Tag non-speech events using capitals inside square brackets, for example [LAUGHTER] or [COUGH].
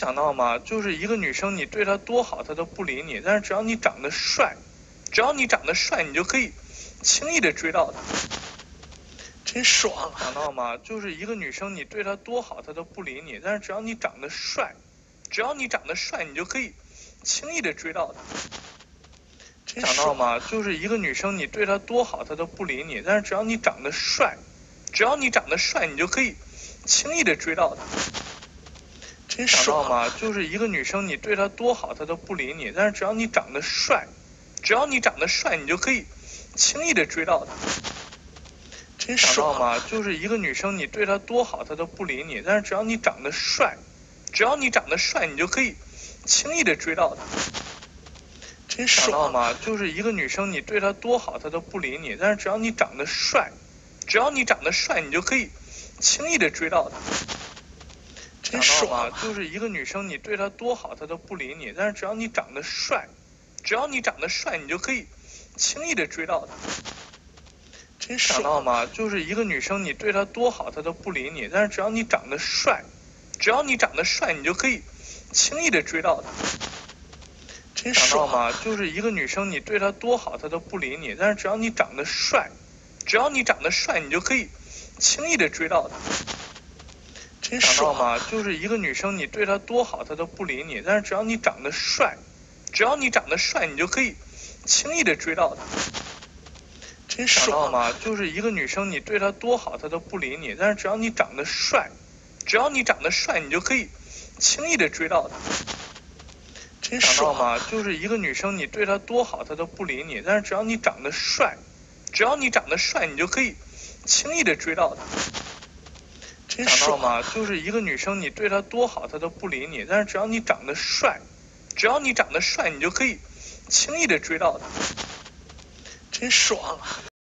想到吗？就是一个女生，你对她多好，她都不理你。但是只要你长得帅，只要你长得帅，你就可以轻易的追到她，真爽！想到吗？就是一个女生，你对她多好，她都不理你。但是只要你长得帅，只要你长得帅，你就可以轻易的追到她，真想到吗？就是一个女生，你对她多好，她都不理你。但是只要你长得帅，只要你长得帅，你就可以轻易的追到她。真 [LAUGHS] 想到爽！吗？就是一个女生，你对她多好，她都不理你。但是只要你长得帅，只要你长得帅，你就可以轻易的追到她。真想到爽！吗？就是一个女生，你对她多好，她都不理你。但是只要你长得帅，只要你长得帅，你就可以轻易的追到她。真想到爽！吗？就是一个女生，你对她多好，她都不理你。但是只要你长得帅，只要你长得帅，你就可以轻易的追到她。真想到吗爽！？就是一个女生，你对她多好，她都不理你。但是只要你长得帅，只要你长得帅，你就可以轻易的追到她。真想到爽！吗？就是一个女生，你对她多好，她都不理你。但是只要你长得帅，只要你长得帅，你就可以轻易的追到她。真想到爽！吗？就是一个女生，你对她多好，她都不理你。但是只要你长得帅，只要你长得帅，你就可以轻易的追到她。[LAUGHS] 真想到爽！吗？就是一个女生，你对她多好，她都不理你。但是只要你长得帅，只要你长得帅，你就可以轻易的追到她。真想到爽！吗？就是一个女生，你对她多好，她都不理你。但是只要你长得帅，只要你长得帅，你就可以轻易的追到她。真想到爽！吗？就是一个女生，你对她多好，她都不理你。但是只要你长得帅，只要你长得帅，你就可以轻易的追到她。真想到爽！吗？就是一个女生，你对她多好，她都不理你。但是只要你长得帅，只要你长得帅，你就可以轻易的追到她。真爽！